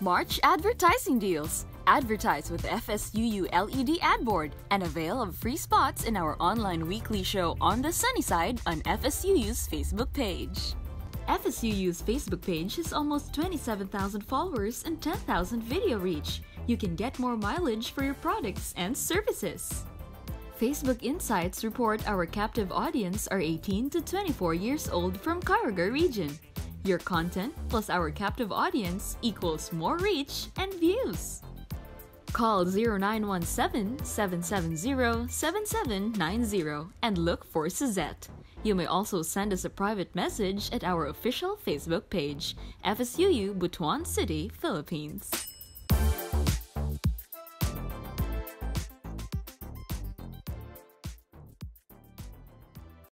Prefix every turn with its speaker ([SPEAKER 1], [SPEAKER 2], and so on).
[SPEAKER 1] March advertising deals. Advertise with FSUU LED ad board and avail of free spots in our online weekly show On the Sunny Side on FSUU's Facebook page. FSUU's Facebook page has almost 27,000 followers and 10,000 video reach. You can get more mileage for your products and services. Facebook Insights report our captive audience are 18 to 24 years old from Caraga region. Your content plus our captive audience equals more reach and views. Call 0917-770-7790 and look for Suzette. You may also send us a private message at our official Facebook page, FSUU Butuan City, Philippines.